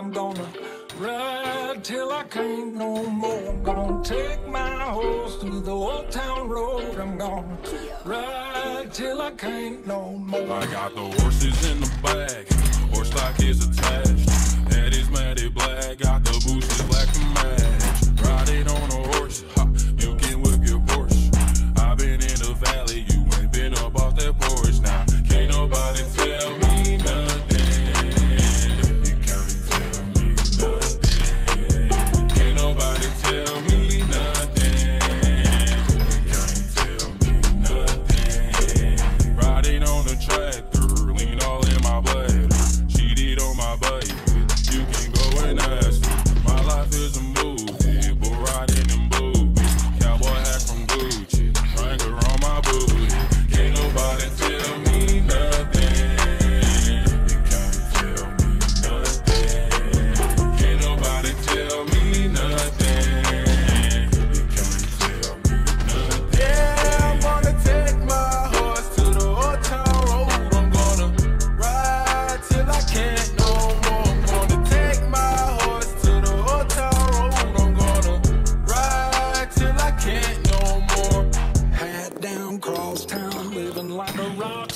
I'm gonna ride till I can't no more. I'm gonna take my horse to the old town road. I'm gonna ride till I can't no more. I got the horses in the bag, horse stock is attached. Head is matted black, got the boosters black to match.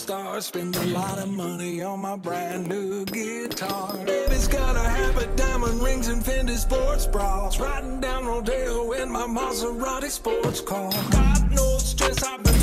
Star. Spend a lot of money on my brand new guitar. Baby's have a diamond rings and Fendi sports bras. Riding down Rodeo in my Maserati sports car. Got no stress, I've been